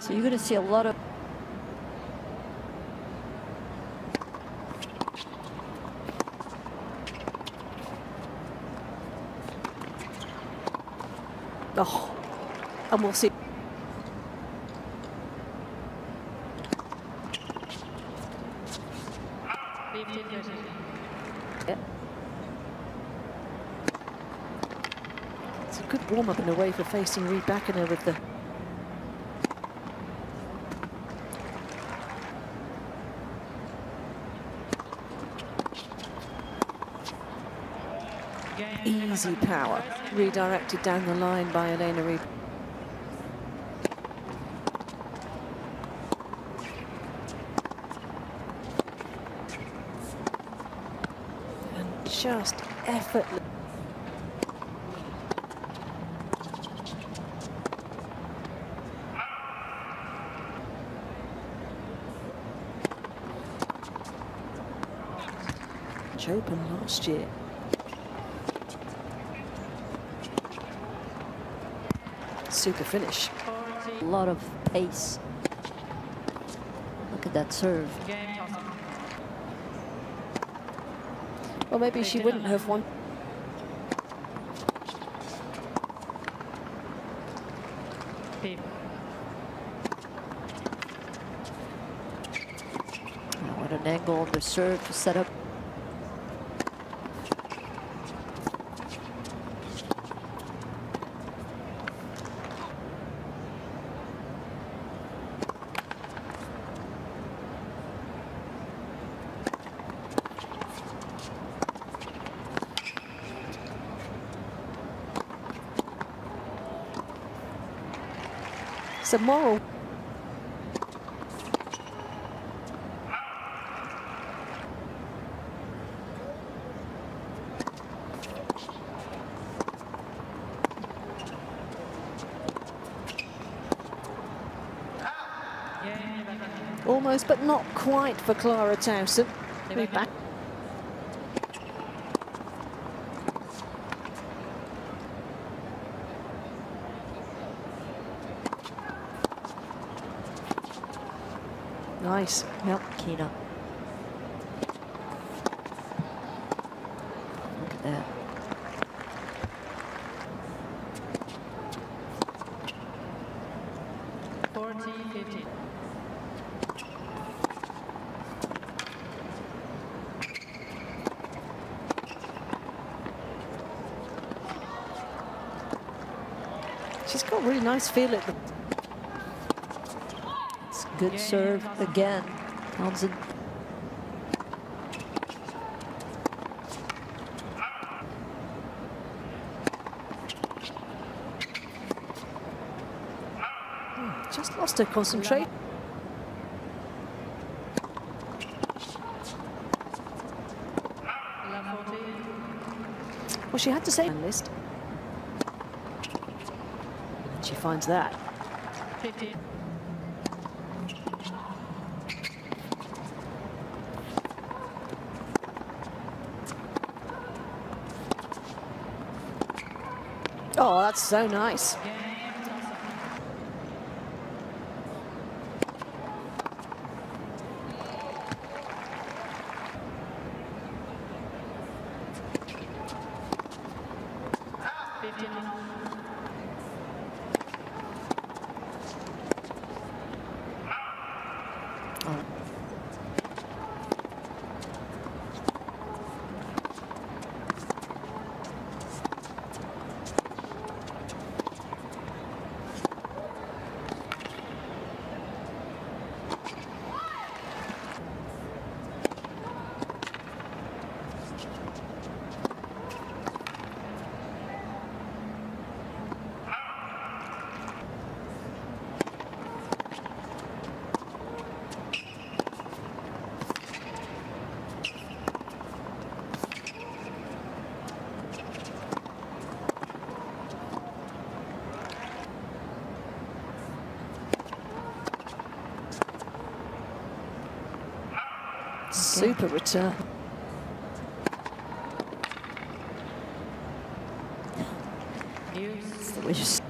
So you're going to see a lot of Oh, and we'll see. It's a good warm-up in a way for facing Rybakina with the easy power redirected down the line by Elena Reid. And just effortless. Open last year. Super finish. a lot of pace. Look at that serve. Well, maybe she wouldn't have won. Oh, what an angle on the serve to set up. It's. Almost, but not quite for Clara Tauson. Back. Nice. Yep. Kina. Look at that. She's got a really nice feel at the good serve again. Townsend. Hmm, just lost her concentration. Well, she had to say list. And she finds that. Oh, that's so nice. Oh. super return. Yes.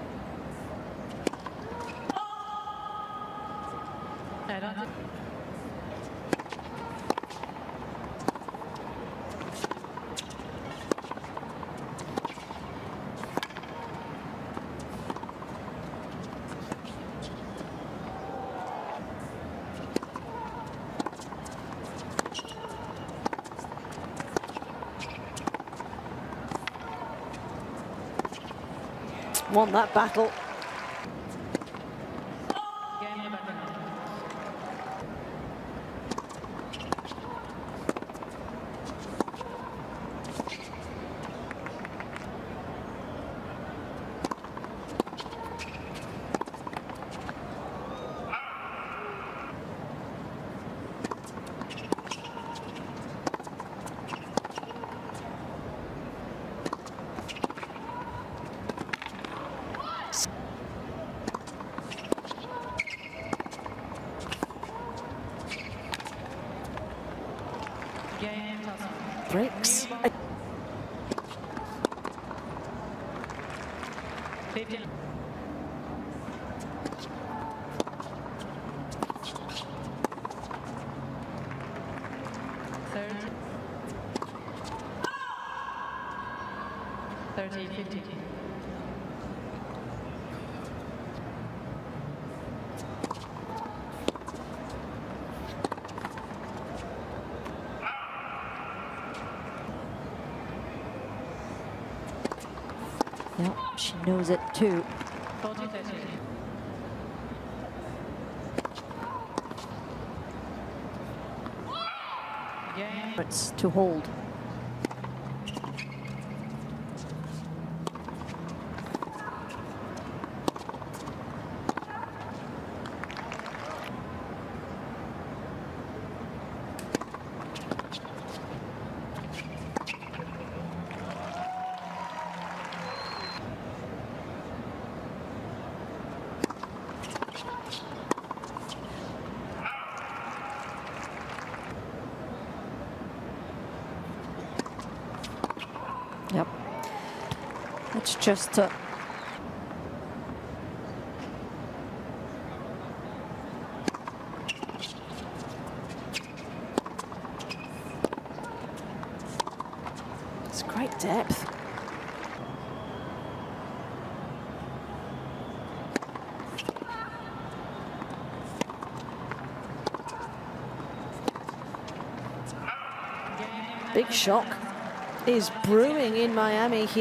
I don't know. Won that battle. Breaks. 15. Third. Yep, she knows it too. 40, 30. Game. It's to hold. Yep. It's just uh, It's great depth. Big shock is brewing in Miami here.